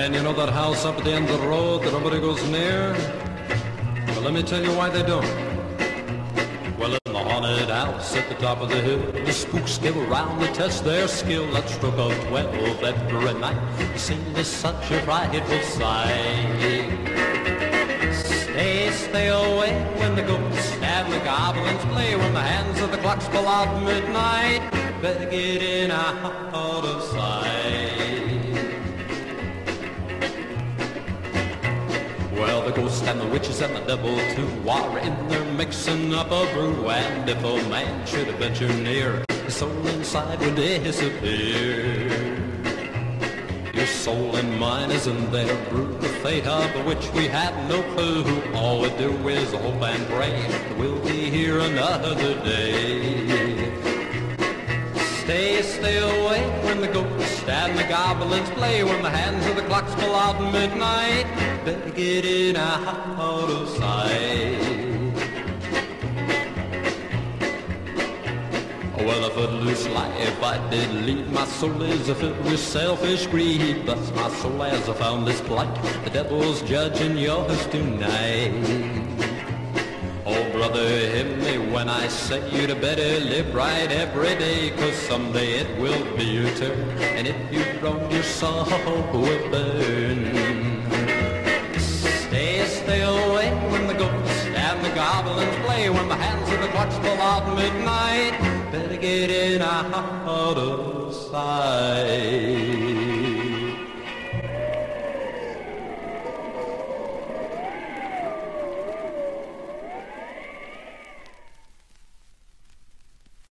Man, you know that house up at the end of the road that nobody goes near? Well, let me tell you why they don't. Well, in the haunted house at the top of the hill, the spooks give around to test their skill. At stroke of twelve every night, is such a frightful sight. Stay, stay away when the ghosts and the goblins play. When the hands of the clocks pull out midnight, better get in out of sight. The ghosts and the witches and the devil too are in there mixing up a brew. And if a man should venture near, his soul inside would disappear. Your soul and mine is in there, brew the fate of which we have no clue. All we do is hope and pray we'll be here another day. Stay, stay away when the ghosts and the goblins play. When the hands of the clocks pull out midnight, better get in out of sight. Well, if a footloose life I did lead. My soul is filled with selfish greed. Thus my soul has found this plight. The devil's judging yours tonight. I say you'd better live right every day, cause someday it will be your turn, and if you don't, your soul will burn. Stay, stay away when the ghosts and the goblins play, when the hands of the clocks pull out midnight, better get in out of sight.